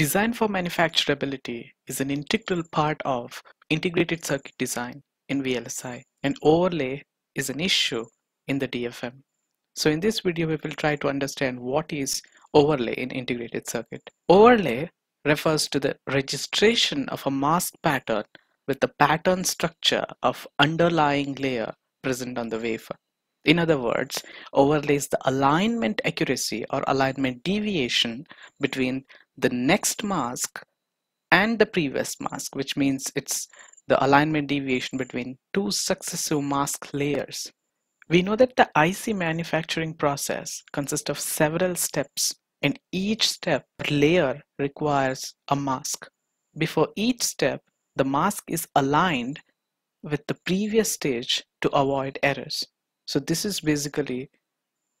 Design for manufacturability is an integral part of integrated circuit design in VLSI and overlay is an issue in the DFM. So in this video we will try to understand what is overlay in integrated circuit. Overlay refers to the registration of a mask pattern with the pattern structure of underlying layer present on the wafer. In other words, overlays the alignment accuracy or alignment deviation between the next mask and the previous mask, which means it's the alignment deviation between two successive mask layers. We know that the IC manufacturing process consists of several steps and each step layer requires a mask. Before each step, the mask is aligned with the previous stage to avoid errors. So this is basically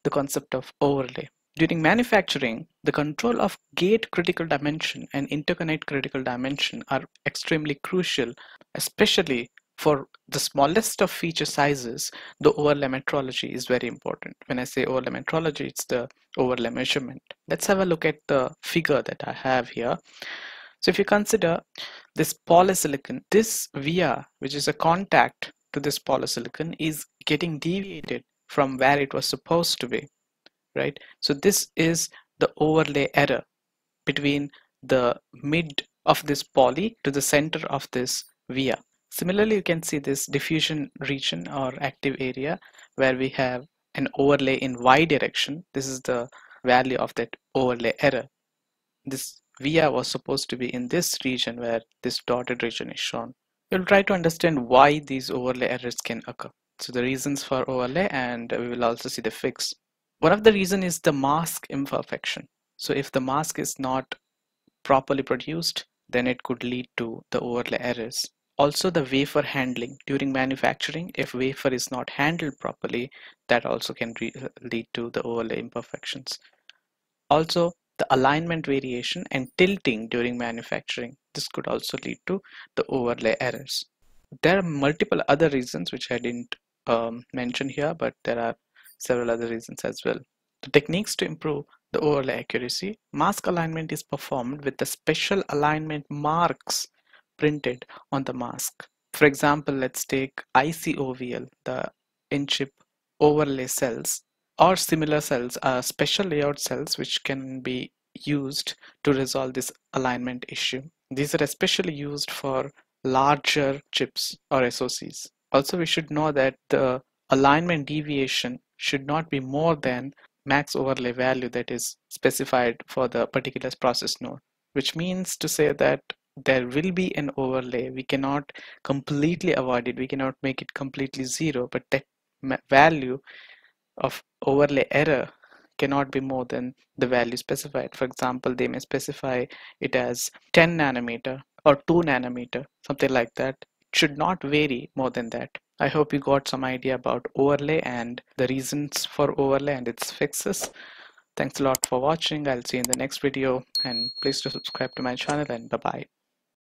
the concept of overlay. During manufacturing, the control of gate critical dimension and interconnect critical dimension are extremely crucial, especially for the smallest of feature sizes, the overlay metrology is very important. When I say overlay metrology, it's the overlay measurement. Let's have a look at the figure that I have here. So if you consider this polysilicon, this via, which is a contact to this polysilicon is getting deviated from where it was supposed to be right? So this is the overlay error between the mid of this poly to the center of this via. Similarly you can see this diffusion region or active area where we have an overlay in y direction. This is the value of that overlay error. This via was supposed to be in this region where this dotted region is shown. We'll try to understand why these overlay errors can occur. So the reasons for overlay and we will also see the fix. One of the reason is the mask imperfection. So if the mask is not properly produced, then it could lead to the overlay errors. Also the wafer handling during manufacturing, if wafer is not handled properly, that also can lead to the overlay imperfections. Also the alignment variation and tilting during manufacturing. This could also lead to the overlay errors. There are multiple other reasons which I didn't um, mention here, but there are several other reasons as well. The techniques to improve the overlay accuracy, mask alignment is performed with the special alignment marks printed on the mask. For example, let's take ICOVL, the in-chip overlay cells or similar cells are special layout cells which can be used to resolve this alignment issue. These are especially used for larger chips or SOCs. Also, we should know that the alignment deviation should not be more than max overlay value that is specified for the particular process node, which means to say that there will be an overlay. We cannot completely avoid it. We cannot make it completely zero, but that value of overlay error cannot be more than the value specified. For example, they may specify it as 10 nanometer or 2 nanometer, something like that. It should not vary more than that. I hope you got some idea about overlay and the reasons for overlay and its fixes. Thanks a lot for watching. I'll see you in the next video and please do subscribe to my channel and bye bye.